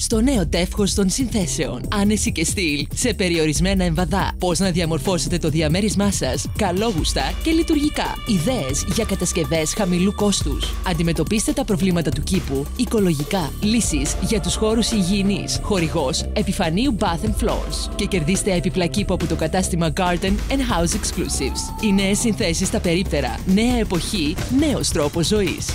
στο νέο τεύχος των συνθέσεων. Άνεση και στυλ σε περιορισμένα εμβαδά. Πώς να διαμορφώσετε το διαμέρισμά σας καλόγουστα και λειτουργικά. Ιδέες για κατασκευές χαμηλού κόστους. Αντιμετωπίστε τα προβλήματα του κήπου οικολογικά. Λύσεις για τους χώρους υγιεινής. Χορηγός επιφανείου Bath and Floors. Και κερδίστε έπιπλα κήπου από το κατάστημα Garden and House Exclusives. Οι νέες συνθέσεις στα περίπτερα. Νέα εποχή, νέος τρόπος ζωής.